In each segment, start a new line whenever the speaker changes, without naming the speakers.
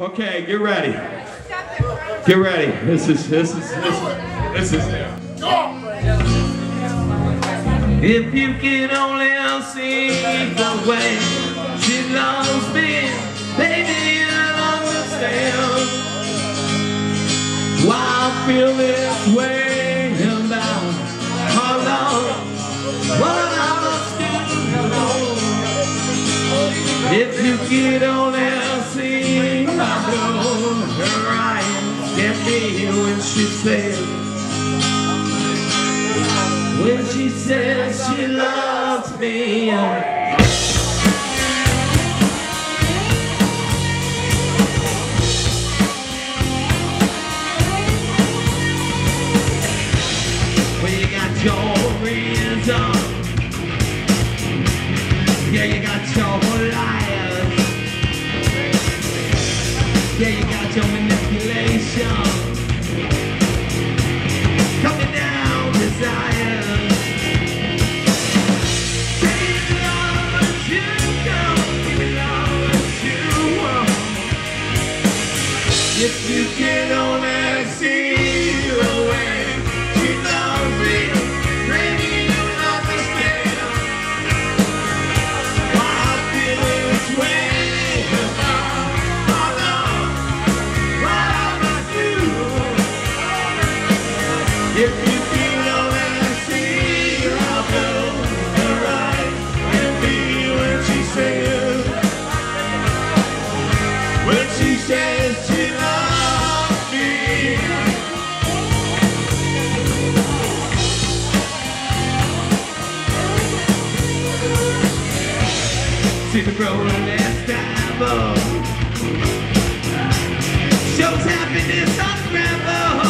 Okay, get ready. Get ready. This is this is this is this is. If you could only see the way she loves me, baby, you'd understand why I feel this way get me when she says. When she says she loves me Well, you got your reason Yeah, you got your liars Yeah, you See the rolling and stabble. Shows happiness unravel. But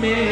me.